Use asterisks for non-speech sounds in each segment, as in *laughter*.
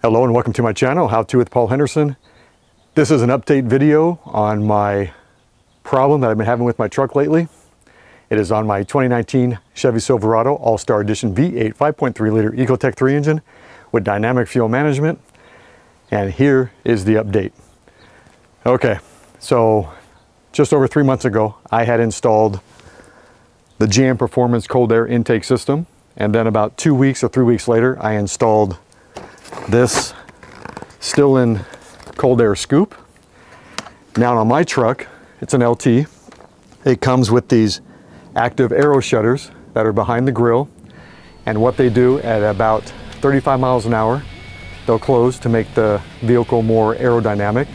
Hello and welcome to my channel, How To with Paul Henderson. This is an update video on my problem that I've been having with my truck lately. It is on my 2019 Chevy Silverado All-Star Edition V8 5.3 liter Ecotec 3 engine with dynamic fuel management. And here is the update. Okay, so just over three months ago, I had installed the GM Performance cold air intake system. And then about two weeks or three weeks later, I installed this Stillen cold air scoop. Now on my truck, it's an LT. It comes with these active aero shutters that are behind the grill. And what they do at about 35 miles an hour, they'll close to make the vehicle more aerodynamic.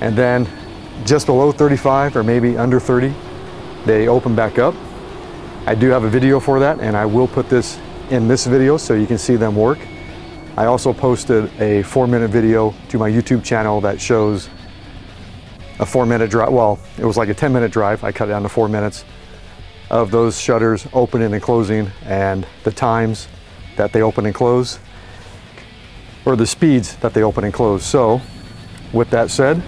And then just below 35 or maybe under 30, they open back up. I do have a video for that and I will put this in this video so you can see them work. I also posted a four minute video to my YouTube channel that shows a four minute drive. Well, it was like a 10 minute drive. I cut it down to four minutes of those shutters opening and closing and the times that they open and close or the speeds that they open and close. So with that said,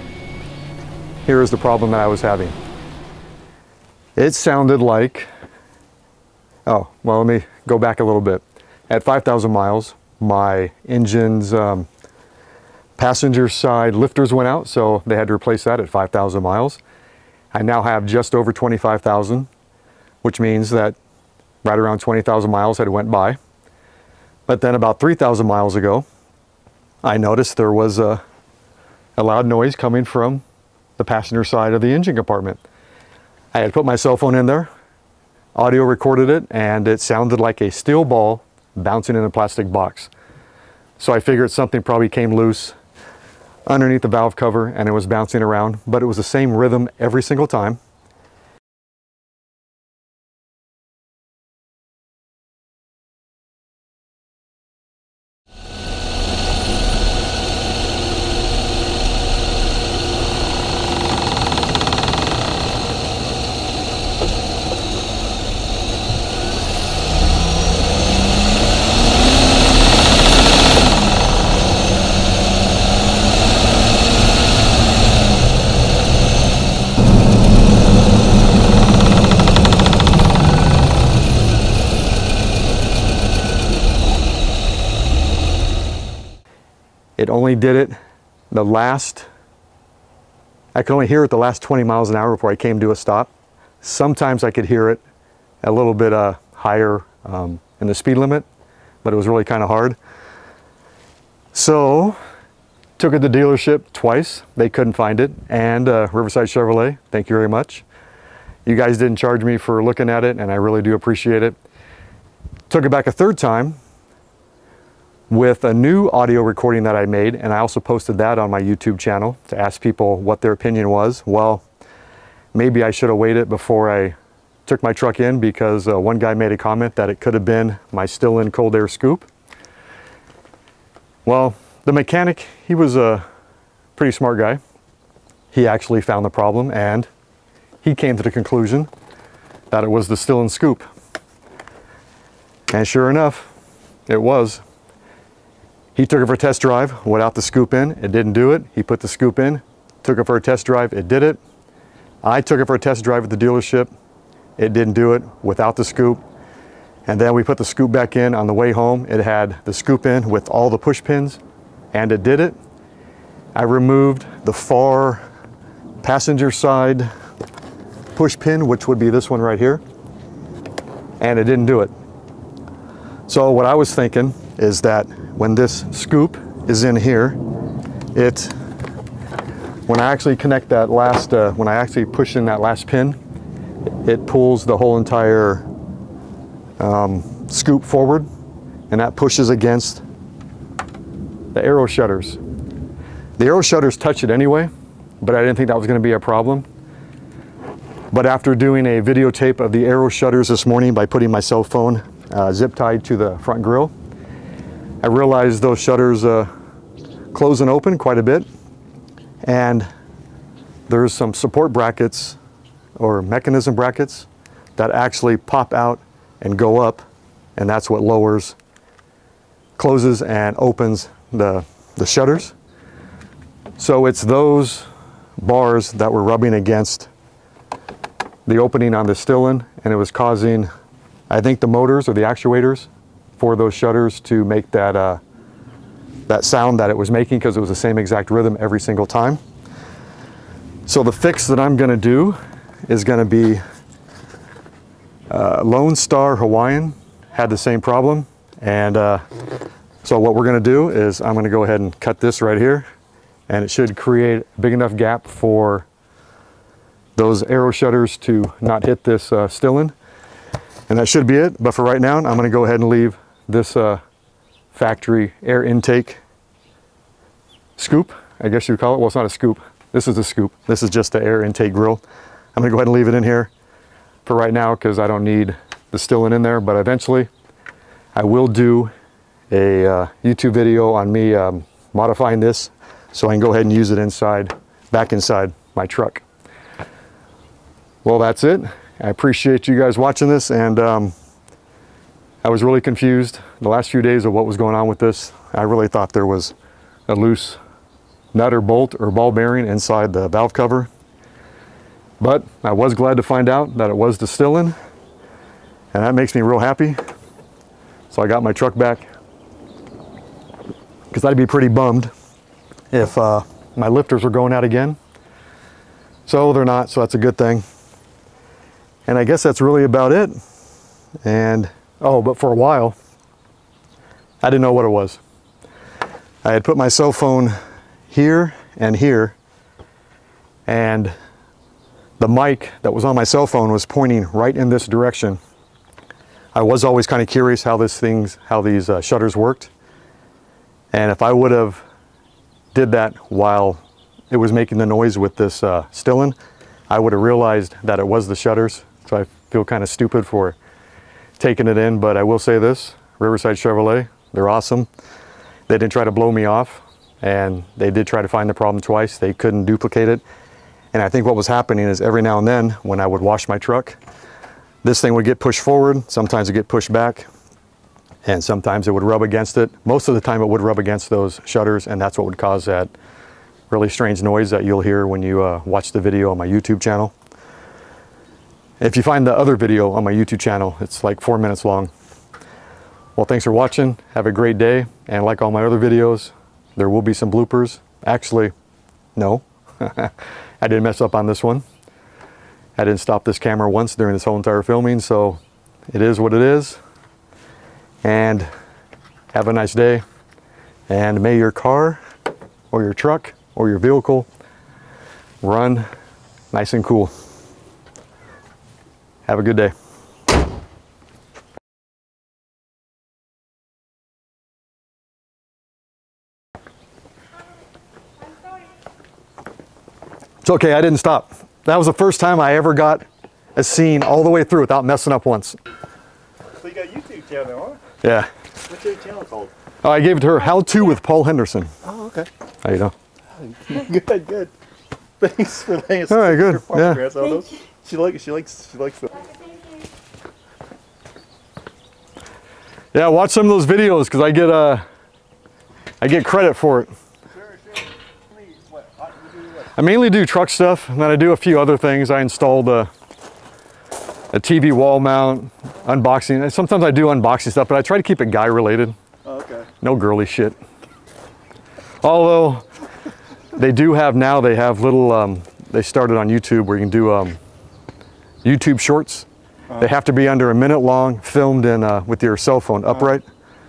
here is the problem that I was having. It sounded like, oh, well, let me go back a little bit. At 5,000 miles, my engine's um, passenger side lifters went out, so they had to replace that at 5,000 miles. I now have just over 25,000, which means that right around 20,000 miles had went by. But then about 3,000 miles ago, I noticed there was a, a loud noise coming from the passenger side of the engine compartment. I had put my cell phone in there, audio recorded it, and it sounded like a steel ball bouncing in a plastic box. So I figured something probably came loose underneath the valve cover and it was bouncing around, but it was the same rhythm every single time. It only did it the last, I could only hear it the last 20 miles an hour before I came to a stop. Sometimes I could hear it a little bit uh, higher um, in the speed limit, but it was really kind of hard. So took it to the dealership twice. They couldn't find it. And uh, Riverside Chevrolet, thank you very much. You guys didn't charge me for looking at it and I really do appreciate it. Took it back a third time with a new audio recording that I made, and I also posted that on my YouTube channel to ask people what their opinion was. Well, maybe I should have waited before I took my truck in because uh, one guy made a comment that it could have been my Stillen cold air scoop. Well, the mechanic, he was a pretty smart guy. He actually found the problem and he came to the conclusion that it was the Stillen scoop. And sure enough, it was. He took it for a test drive, went out the scoop in, it didn't do it. He put the scoop in, took it for a test drive, it did it. I took it for a test drive at the dealership, it didn't do it without the scoop. And then we put the scoop back in on the way home. It had the scoop in with all the push pins and it did it. I removed the far passenger side push pin, which would be this one right here, and it didn't do it. So what I was thinking is that when this scoop is in here, it, when I actually connect that last, uh, when I actually push in that last pin, it pulls the whole entire um, scoop forward and that pushes against the aero shutters. The aero shutters touch it anyway, but I didn't think that was going to be a problem. But after doing a videotape of the aero shutters this morning by putting my cell phone uh, zip tied to the front grill, I realized those shutters uh, close and open quite a bit. And there's some support brackets or mechanism brackets that actually pop out and go up. And that's what lowers, closes and opens the, the shutters. So it's those bars that were rubbing against the opening on the Stillen and it was causing, I think the motors or the actuators for those shutters to make that, uh, that sound that it was making because it was the same exact rhythm every single time. So the fix that I'm gonna do is gonna be uh, Lone Star Hawaiian had the same problem. And uh, so what we're gonna do is I'm gonna go ahead and cut this right here and it should create a big enough gap for those aero shutters to not hit this uh, Stillen. And that should be it. But for right now, I'm gonna go ahead and leave this uh, factory air intake scoop, I guess you would call it. Well, it's not a scoop. This is a scoop. This is just the air intake grill. I'm gonna go ahead and leave it in here for right now because I don't need the Stillen in there, but eventually I will do a uh, YouTube video on me um, modifying this so I can go ahead and use it inside, back inside my truck. Well, that's it. I appreciate you guys watching this and um, I was really confused the last few days of what was going on with this. I really thought there was a loose nut or bolt or ball bearing inside the valve cover. But I was glad to find out that it was the Stillen and that makes me real happy. So I got my truck back because I'd be pretty bummed if uh, my lifters were going out again. So they're not, so that's a good thing. And I guess that's really about it. And, oh, but for a while, I didn't know what it was. I had put my cell phone here and here, and the mic that was on my cell phone was pointing right in this direction. I was always kind of curious how this things, how these uh, shutters worked. And if I would have did that while it was making the noise with this uh, I would have realized that it was the shutters. So I feel kind of stupid for taking it in, but I will say this, Riverside Chevrolet, they're awesome. They didn't try to blow me off and they did try to find the problem twice. They couldn't duplicate it. And I think what was happening is every now and then when I would wash my truck, this thing would get pushed forward, sometimes it would get pushed back, and sometimes it would rub against it. Most of the time it would rub against those shutters and that's what would cause that really strange noise that you'll hear when you uh, watch the video on my YouTube channel. If you find the other video on my YouTube channel, it's like four minutes long. Well, thanks for watching. Have a great day. And like all my other videos, there will be some bloopers. Actually, no, *laughs* I didn't mess up on this one. I didn't stop this camera once during this whole entire filming, so it is what it is and have a nice day. And may your car or your truck or your vehicle run nice and cool. Have a good day. It's okay, I didn't stop. That was the first time I ever got a scene all the way through without messing up once. So you got YouTube channel, huh? Yeah. What's your channel called? Oh, I gave it to her, How To with Paul Henderson. Oh, okay. How you doing? *laughs* good, good. Thanks for letting us All right, take good, your yeah. photographs of those. She likes, she likes, she likes the. Yeah, watch some of those videos because I get uh, I get credit for it. I mainly do truck stuff, and then I do a few other things. I installed a, a TV wall mount, unboxing. And Sometimes I do unboxing stuff, but I try to keep it guy related. Oh, okay. No girly shit. Although they do have now, they have little, um, they started on YouTube where you can do um, YouTube shorts. They have to be under a minute long, filmed in uh, with your cell phone upright.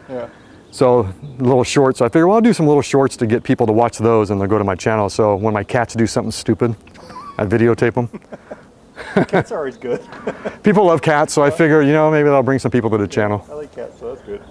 Yeah. So little shorts. So I figure, well, I'll do some little shorts to get people to watch those and they'll go to my channel. So when my cats do something stupid, I videotape them. *laughs* Cats are always good. *laughs* People love cats, so I figure, you know, maybe that'll bring some people to the channel. I like cats, so that's good.